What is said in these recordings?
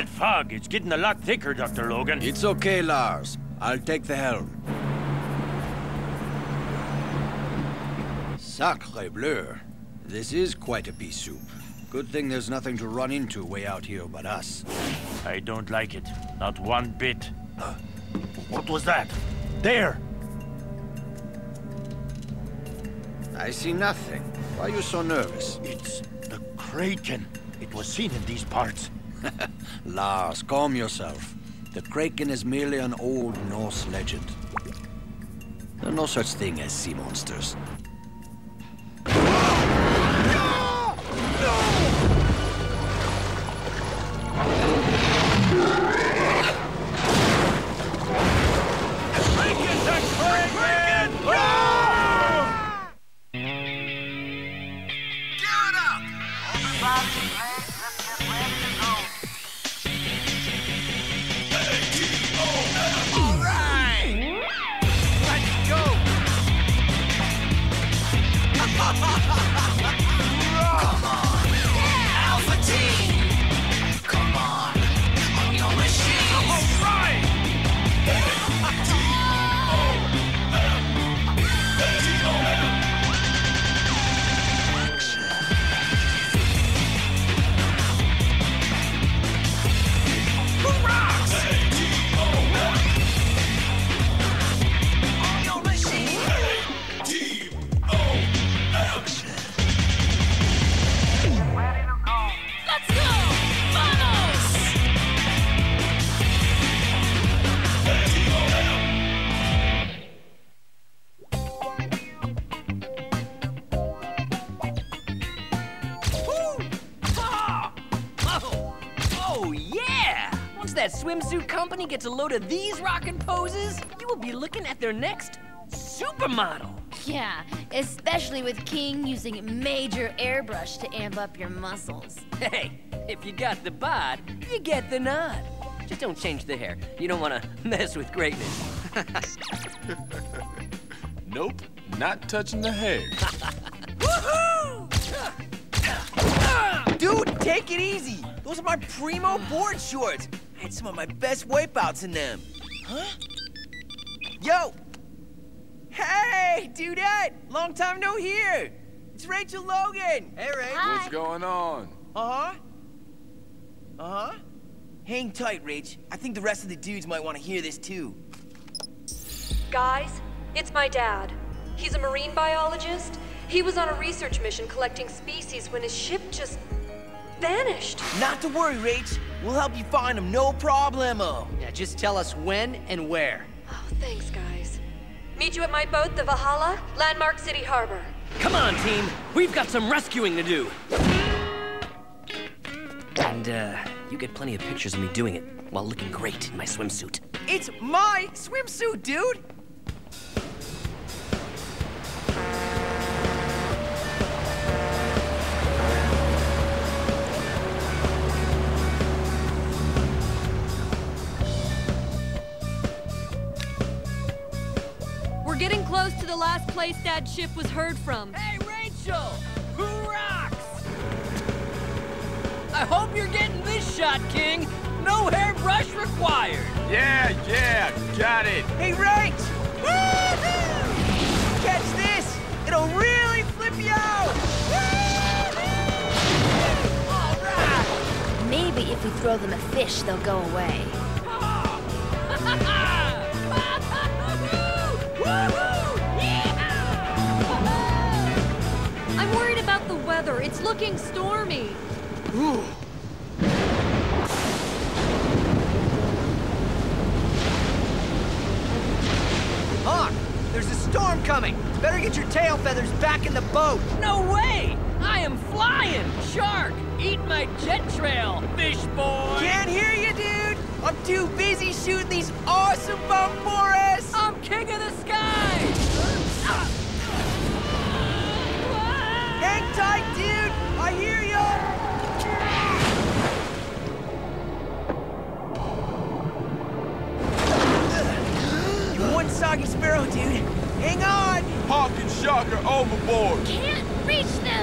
That fog, it's getting a lot thicker, Dr. Logan. It's okay, Lars. I'll take the helm. Sacre bleu. This is quite a pea soup. Good thing there's nothing to run into way out here but us. I don't like it. Not one bit. What was that? There! I see nothing. Why are you so nervous? It's the Kraken. It was seen in these parts. Lars, calm yourself. The Kraken is merely an old Norse legend. There are no such thing as sea monsters. Swimsuit company gets a load of these rockin' poses, you will be looking at their next supermodel. Yeah, especially with King using major airbrush to amp up your muscles. Hey, if you got the bod, you get the nod. Just don't change the hair. You don't want to mess with greatness. Nope, not touching the hair. Dude, take it easy. Those are my primo board shorts. I had some of my best wipeouts in them. Huh? Yo! Hey, dudette! Long time no hear. It's Rachel Logan. Hey, Rach. What's going on? Uh-huh. Uh-huh. Hang tight, Rach. I think the rest of the dudes might want to hear this too. Guys, it's my dad. He's a marine biologist. He was on a research mission collecting species when his ship just vanished. Not to worry, Rach. We'll help you find them, no problemo. Yeah, just tell us when and where. Oh, thanks, guys. Meet you at my boat, the Valhalla, Landmark City Harbor. Come on, team. We've got some rescuing to do. And, uh, you get plenty of pictures of me doing it while looking great in my swimsuit. It's my swimsuit, dude. Last ship was heard from. Hey, Rachel! Who rocks? I hope you're getting this shot, King. No hairbrush required. Yeah, yeah, got it. Hey, Rach! Woo-hoo! Catch this! It'll really flip you out! All right. Maybe if we throw them a fish, they'll go away. I'm weather. It's looking stormy. Hawk, there's a storm coming. Better get your tail feathers back in the boat. No way! I am flying! Shark, eat my jet trail, fish boy! Can't hear you, dude. I'm too busy shooting these awesome Bomboras. I'm king of the sky! Hang tight, dude. I hear you. You're one soggy sparrow, dude. Hang on. Hawk and Shark are overboard. Can't reach them!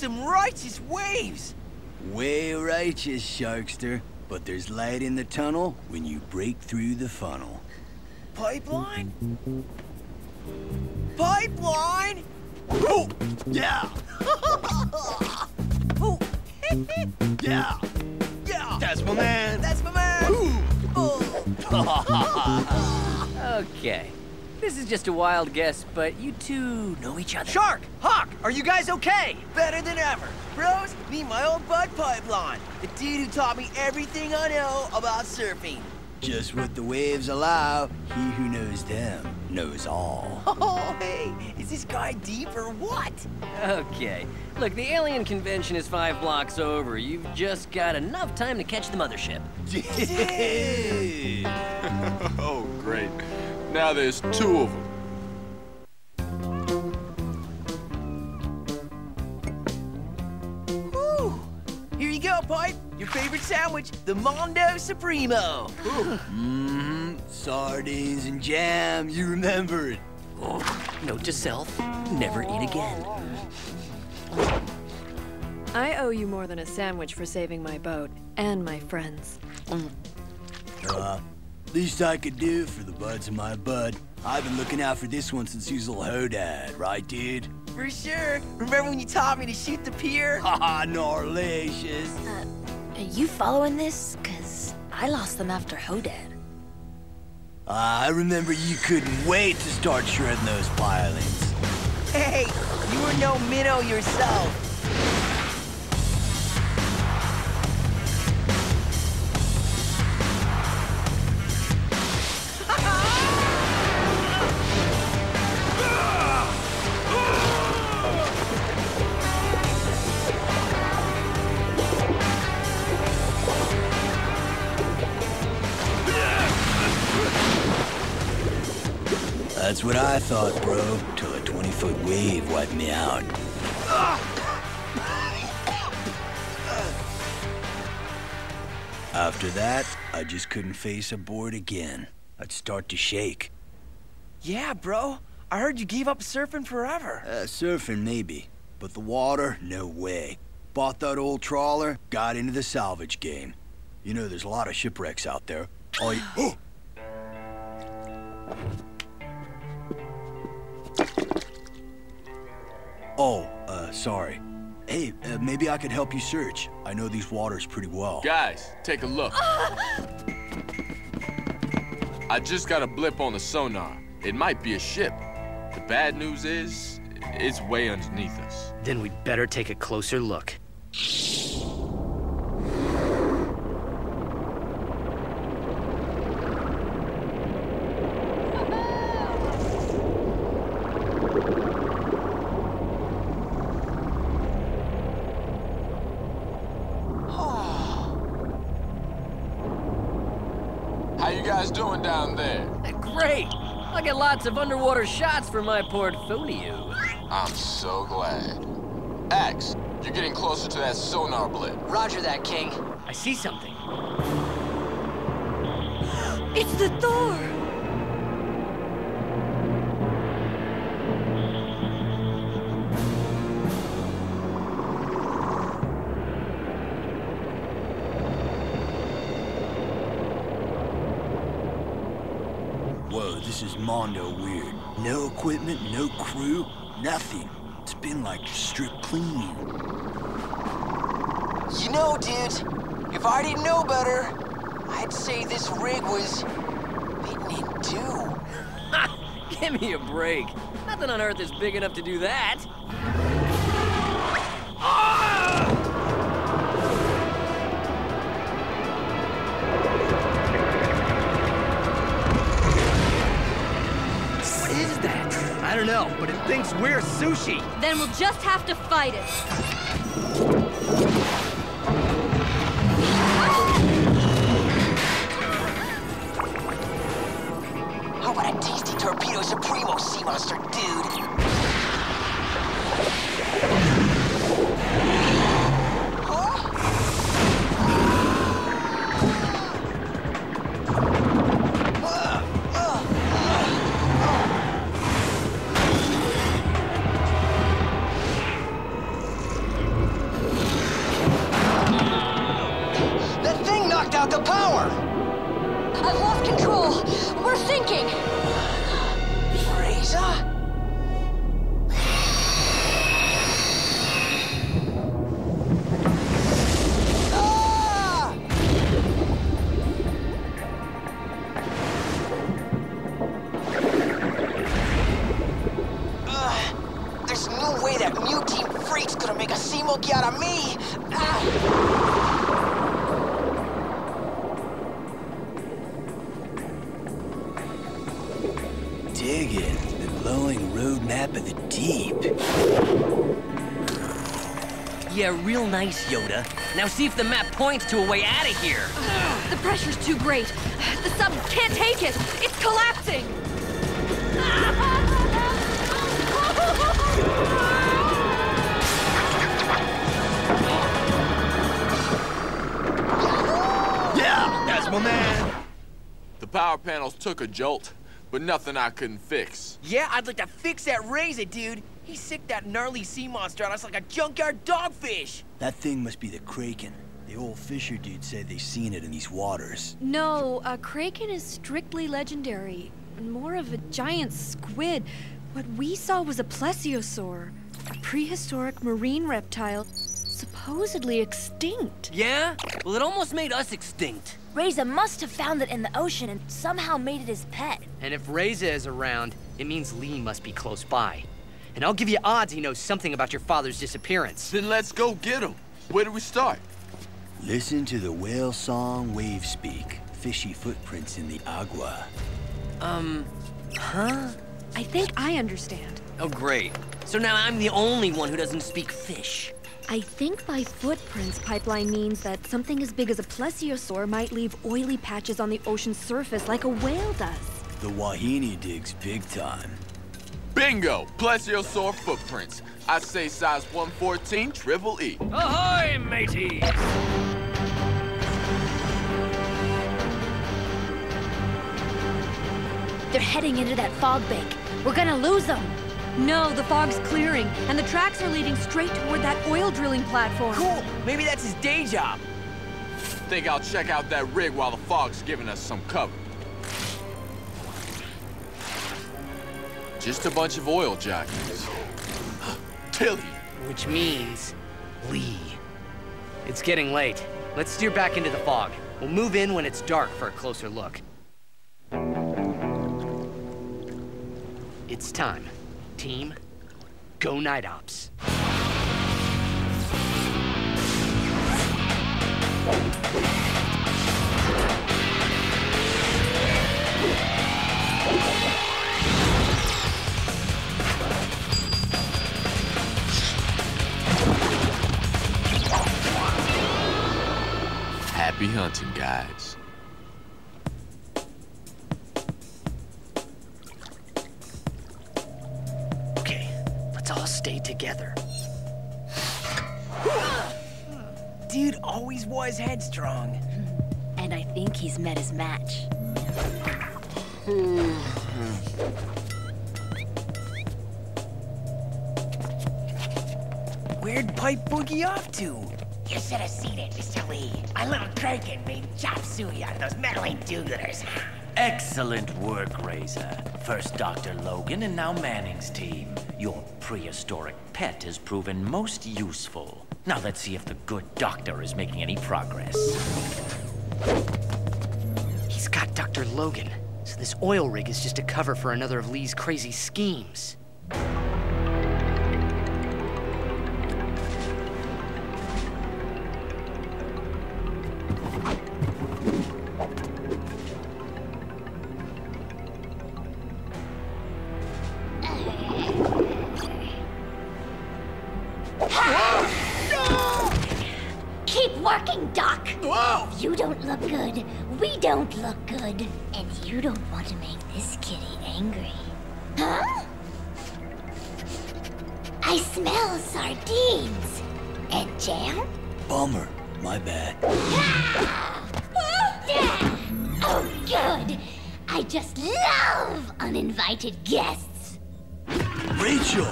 Some righteous waves. Way righteous, Sharkster. But there's light in the tunnel when you break through the funnel. Pipeline? Pipeline? Oh, yeah, Oh, yeah. yeah. That's my man. That's my man. Oh. Okay. This is just a wild guess, but you two know each other. Shark! Hawk! Are you guys okay? Better than ever. Bros, meet my old bud Pipeline. The dude who taught me everything I know about surfing. Just what the waves allow. He who knows them knows all. Oh, hey, is this guy deep or what? Okay. Look, the alien convention is five blocks over. You've just got enough time to catch the mothership. Dude. Oh, oh, great. Now there's two of them. Whew. Here you go, Pipe. Your favorite sandwich, the Mondo Supremo. Mmm, sardines and jam. You remember it. Note to self, never eat again. I owe you more than a sandwich for saving my boat and my friends. Uh, least I could do for the buds of my bud. I've been looking out for this one since he was a little hodad, right, dude? For sure. Remember when you taught me to shoot the pier? Haha, gnarlicious. Uh, are you following this? Cause I lost them after Hodad. I remember you couldn't wait to start shredding those pilings. Hey, you were no minnow yourself. What I thought, bro, till a 20-foot wave wiped me out. After that, I just couldn't face a board again. I'd start to shake. Yeah, bro. I heard you gave up surfing forever. Uh, surfing, maybe. But the water, no way. Bought that old trawler, got into the salvage game. You know, there's a lot of shipwrecks out there. All you... Oh! Uh, sorry. Hey, uh, maybe I could help you search. I know these waters pretty well. Guys, take a look. I just got a blip on the sonar. It might be a ship. The bad news is, it's way underneath us. Then we'd better take a closer look. guys doing down there? Great! I get lots of underwater shots for my portfolio. I'm so glad. Axe, you're getting closer to that sonar blip. Roger that, King. I see something. It's the Thor! Whoa, this is Mondo weird. No equipment, no crew, nothing. It's been like strip clean. You know, dudes, if I didn't know better, I'd say this rig was bitten in two. Give me a break. Nothing on Earth is big enough to do that. Don't know, but it thinks we're sushi. Then we'll just have to fight it. Now see if the map points to a way out of here. The pressure's too great. The sub can't take it. It's collapsing. Yeah, that's my man. The power panels took a jolt, but nothing I couldn't fix. Yeah, I'd like to fix that razor, dude. He sicked that gnarly sea monster on us like a junkyard dogfish. That thing must be the Kraken. The old Fisher dude said they seen it in these waters. No, a Kraken is strictly legendary. More of a giant squid. What we saw was a plesiosaur, a prehistoric marine reptile, supposedly extinct. Yeah? Well, it almost made us extinct. Razor must have found it in the ocean and somehow made it his pet. And if Razor is around, it means Lee must be close by. And I'll give you odds he knows something about your father's disappearance. Then let's go get him. Where do we start? Listen to the whale song wave speak. Fishy footprints in the agua. Um, huh? I think I understand. Oh, great. So now I'm the only one who doesn't speak fish. I think by footprints, Pipeline means that something as big as a plesiosaur might leave oily patches on the ocean's surface like a whale does. The Wahine digs big time. Bingo! Plesiosaur footprints. I say size 114, triple E. Ahoy, matey! They're heading into that fog bank. We're gonna lose them. No, the fog's clearing, and the tracks are leading straight toward that oil drilling platform. Cool. Maybe that's his day job. Think I'll check out that rig while the fog's giving us some cover. Just a bunch of oil jockeys. Tilly! Which means Lee. It's getting late. Let's steer back into the fog. We'll move in when it's dark for a closer look. It's time. Team, go night ops. Happy hunting, guys. Okay, let's all stay together. Dude always was headstrong. And I think he's met his match. Where'd Pipe Boogie off to? You should have seen it, Mr. Lee. Our little Kraken made chop suey out of those meddling do-gooders. Excellent work, Razor. First Dr. Logan and now Manning's team. Your prehistoric pet has proven most useful. Now let's see if the good doctor is making any progress. He's got Dr. Logan, so this oil rig is just a cover for another of Lee's crazy schemes. We don't look good. And you don't want to make this kitty angry. Huh? I smell sardines. And jam? Bummer. My bad. Ah! Ah! Oh, good. I just love uninvited guests. Rachel!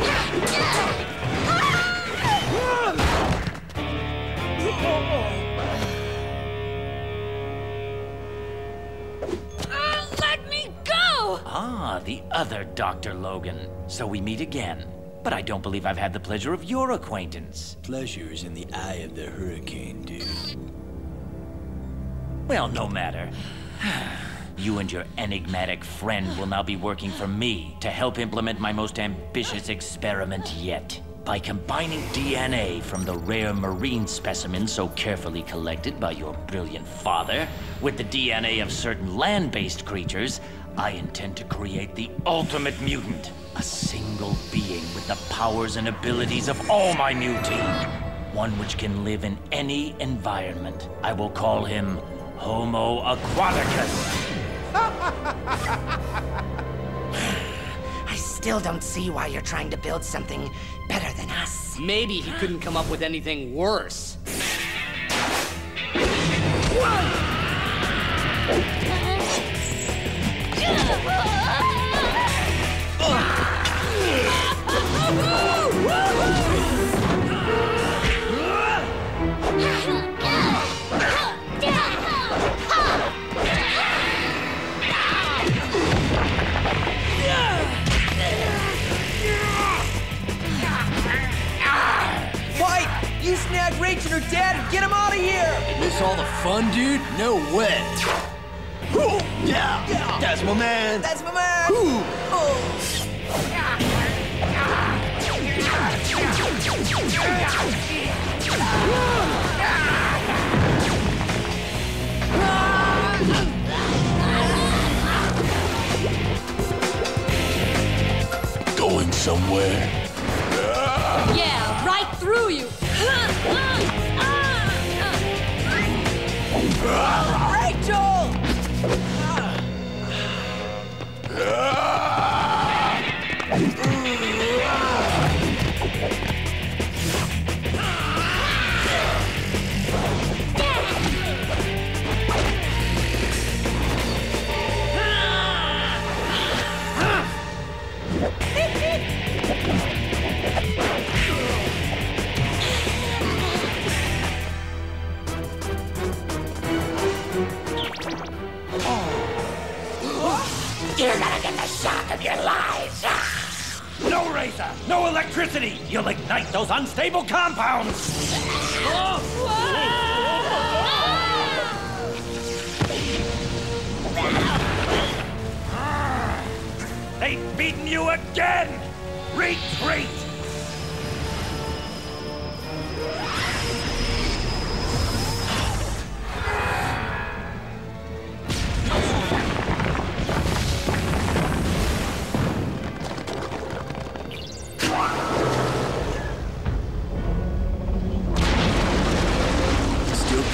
Ah! Oh! Of the other Dr. Logan. So we meet again. But I don't believe I've had the pleasure of your acquaintance. Pleasure is in the eye of the hurricane, dude. Well, no matter. You and your enigmatic friend will now be working for me to help implement my most ambitious experiment yet. By combining DNA from the rare marine specimen so carefully collected by your brilliant father with the DNA of certain land based creatures, I intend to create the ultimate mutant. A single being with the powers and abilities of all my mutants. One which can live in any environment. I will call him Homo aquaticus. I still don't see why you're trying to build something better than us. Maybe he couldn't come up with anything worse. Fight! Going somewhere. Yeah, right through you. You're gonna get the shock of your lives. Ah! No razor, no electricity. You'll ignite those unstable compounds. They've beaten you again. Retreat.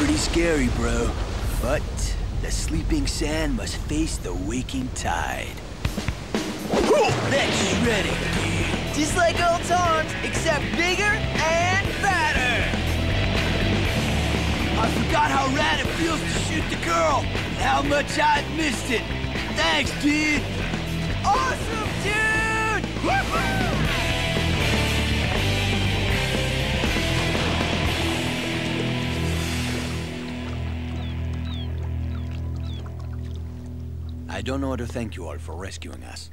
Pretty scary, bro. But the sleeping sand must face the waking tide. That's shredding, dude. Just like old times, except bigger and fatter! I forgot how rad it feels to shoot the curl. and How much I missed it. Thanks, dude. Awesome, dude! I don't know how to thank you all for rescuing us.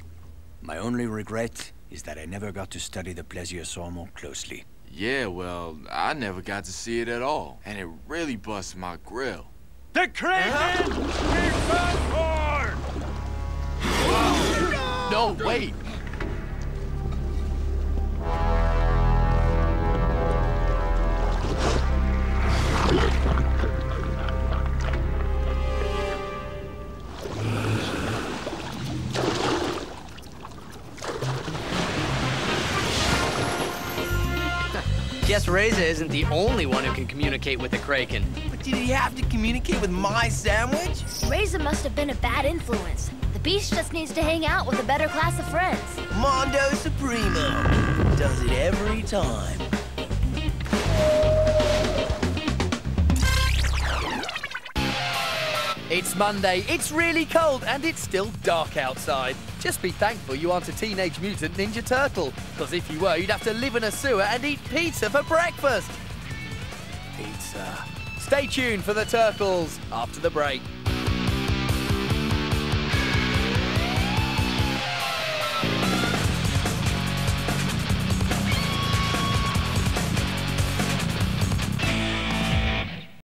My only regret is that I never got to study the plesiosaur more closely. Yeah, well, I never got to see it at all, and it really busts my grill. The Kraken! No, wait! Guess Razor isn't the only one who can communicate with the Kraken. But did he have to communicate with my sandwich? Razor must have been a bad influence. The beast just needs to hang out with a better class of friends. Mondo Supremo. Does it every time. It's Monday, it's really cold, and it's still dark outside. Just be thankful you aren't a Teenage Mutant Ninja Turtle, because if you were, you'd have to live in a sewer and eat pizza for breakfast. Pizza. Stay tuned for the Turtles after the break.